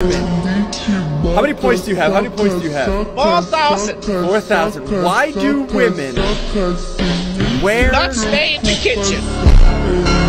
How many points do you have? How many points do you have? 4,000. 4,000. Why do women wear... Not stay in the kitchen.